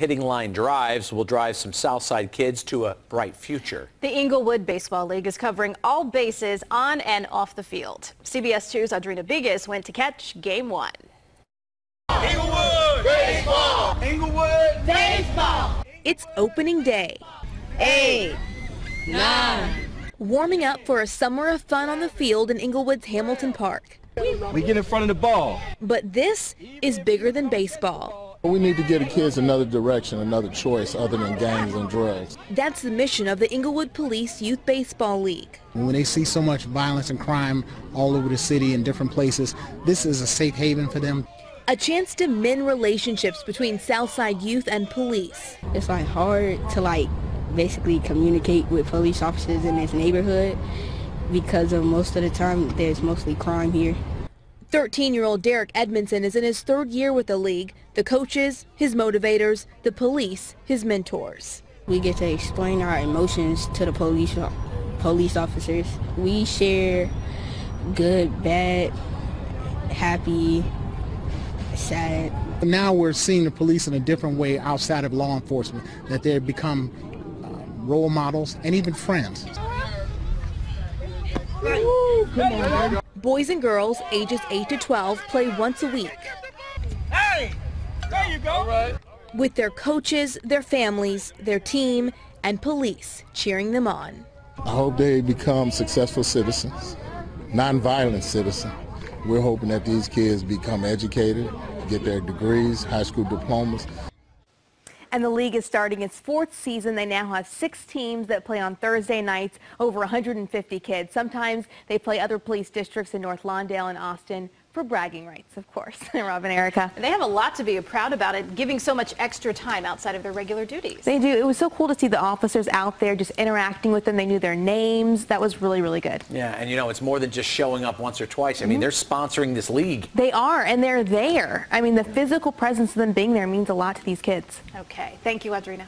Hitting line drives will drive some Southside kids to a bright future. The Englewood Baseball League is covering all bases on and off the field. CBS 2's Audrina Bigos went to catch game one. Englewood Baseball! Englewood Baseball! It's opening day. Eight, nine. Warming up for a summer of fun on the field in Englewood's Hamilton Park. We get in front of the ball. But this is bigger than baseball. We need to give the kids another direction, another choice other than gangs and drugs. That's the mission of the Englewood Police Youth Baseball League. When they see so much violence and crime all over the city in different places, this is a safe haven for them. A chance to mend relationships between Southside youth and police. It's like hard to like basically communicate with police officers in this neighborhood because of most of the time there's mostly crime here. 13-year-old Derek Edmondson is in his third year with the league. The coaches, his motivators, the police, his mentors. We get to explain our emotions to the police police officers. We share good, bad, happy, sad. Now we're seeing the police in a different way outside of law enforcement, that they've become uh, role models and even friends. Boys and girls ages 8 to 12 play once a week. Hey, there you go. With their coaches, their families, their team, and police cheering them on. I hope they become successful citizens, nonviolent citizens. We're hoping that these kids become educated, get their degrees, high school diplomas, and the league is starting its fourth season. They now have six teams that play on Thursday nights, over 150 kids. Sometimes they play other police districts in North Lawndale and Austin for bragging rights, of course. Robin, Erica. They have a lot to be proud about it, giving so much extra time outside of their regular duties. They do. It was so cool to see the officers out there just interacting with them. They knew their names. That was really, really good. Yeah, and you know, it's more than just showing up once or twice. I mean, mm -hmm. they're sponsoring this league. They are, and they're there. I mean, the physical presence of them being there means a lot to these kids. Okay. Thank you, Audrina.